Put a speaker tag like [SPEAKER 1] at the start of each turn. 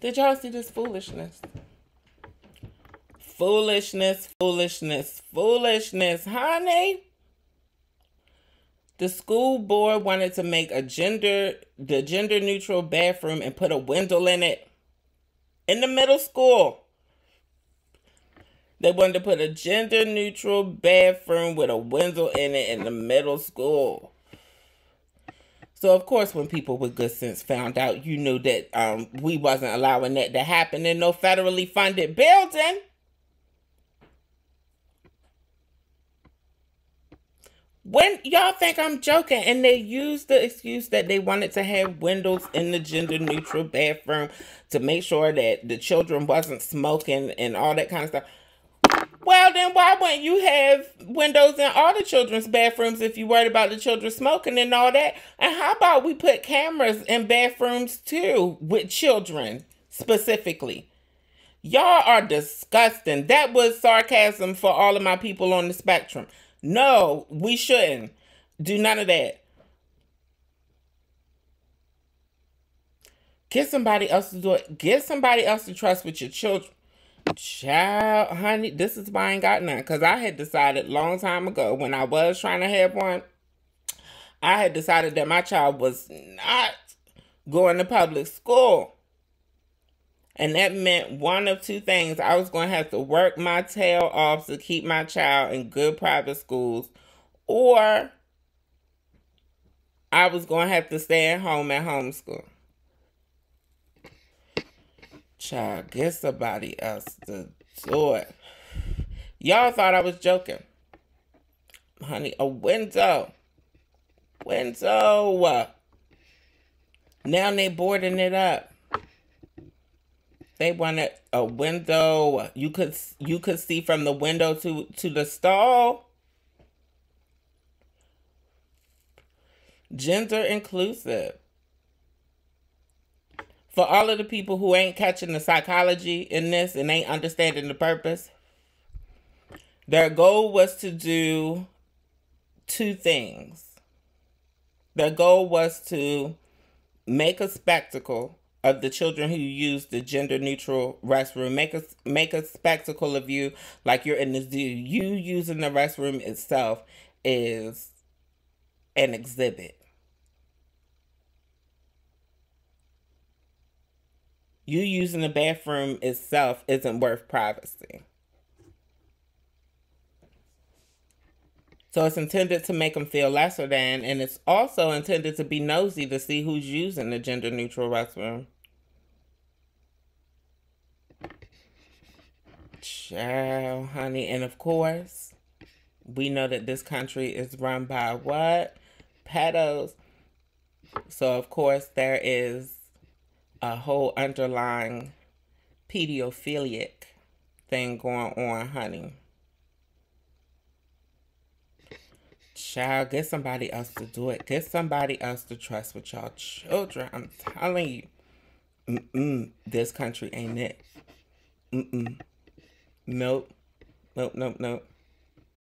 [SPEAKER 1] Did y'all see this foolishness? Foolishness, foolishness, foolishness, honey. The school board wanted to make a gender the gender neutral bathroom and put a window in it in the middle school. They wanted to put a gender neutral bathroom with a window in it in the middle school. So of course, when people with good sense found out, you knew that um, we wasn't allowing that to happen in no federally funded building. When y'all think I'm joking, and they used the excuse that they wanted to have windows in the gender neutral bathroom to make sure that the children wasn't smoking and all that kind of stuff. Well, then why wouldn't you have windows in all the children's bathrooms if you worried about the children smoking and all that? And how about we put cameras in bathrooms too with children specifically? Y'all are disgusting. That was sarcasm for all of my people on the spectrum. No, we shouldn't. Do none of that. Get somebody else to do it. Get somebody else to trust with your children. Child, honey, this is why I ain't got none. Because I had decided long time ago when I was trying to have one, I had decided that my child was not going to public school. And that meant one of two things. I was going to have to work my tail off to keep my child in good private schools, or I was going to have to stay at home at homeschool. Child, get somebody else to do it. Y'all thought I was joking. Honey, a window. Window. Now they boarding it up. They wanted a window. You could you could see from the window to to the stall. Gender inclusive. For all of the people who ain't catching the psychology in this and ain't understanding the purpose, their goal was to do two things. Their goal was to make a spectacle of the children who use the gender neutral restroom. Make a make a spectacle of you like you're in the zoo. You using the restroom itself is an exhibit. You using the bathroom itself isn't worth privacy. So it's intended to make them feel lesser than, and it's also intended to be nosy to see who's using the gender neutral restroom. Child, honey, and of course, we know that this country is run by what? Pedos. So of course there is a whole underlying pedophilic thing going on, honey. Child, get somebody else to do it. Get somebody else to trust with y'all children. I'm telling you. Mm-mm, this country ain't it. Mm-mm. Nope. Nope, nope, nope.